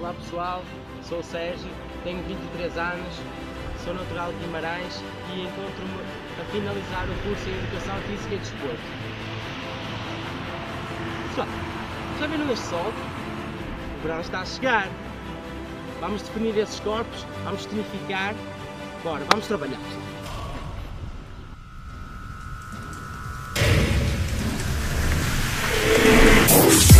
Olá pessoal, sou o Sérgio, tenho 23 anos, sou natural de Guimarães e encontro-me a finalizar o curso em Educação Física e Desporto. Pessoal, já viram este sol? O verão está a chegar. Vamos definir esses corpos, vamos tonificar. Bora, vamos trabalhar. Isso,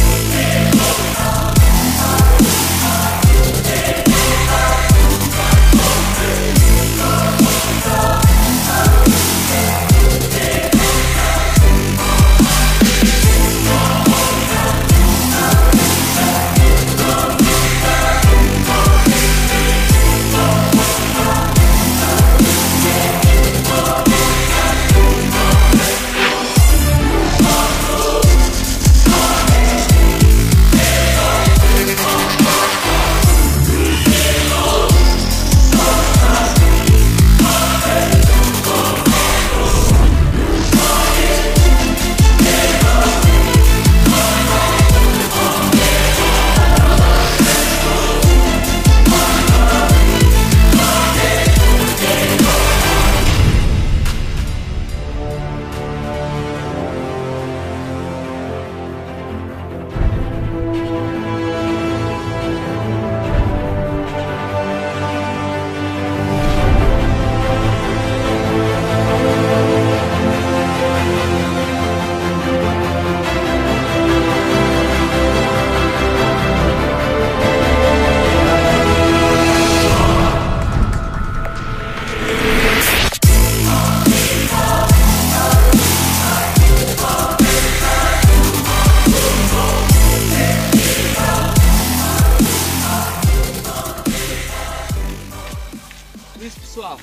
pessoal,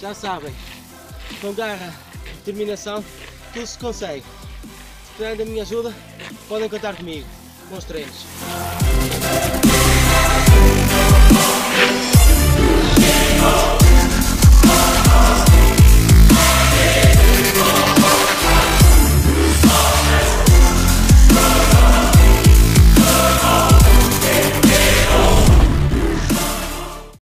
já sabem, com garra, determinação, tudo se consegue. Se precisarem da minha ajuda, podem contar comigo. Bons treinos.